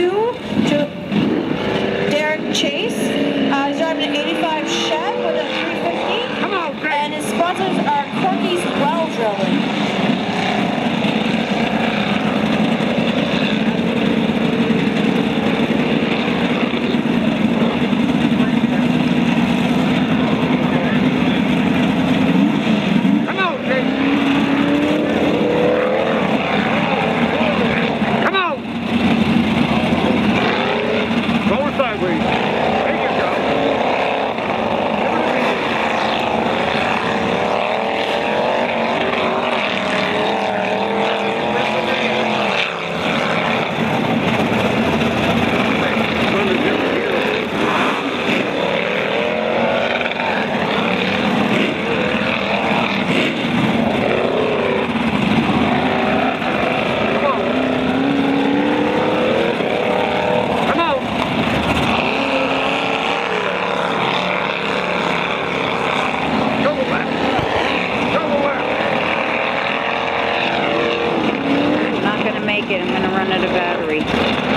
two to Derek Chase. Uh, he's driving an 85 Chevy with a 350. Come on, Greg. And his sponsors are Corky's Well Drilling. it. I'm going to run out of battery.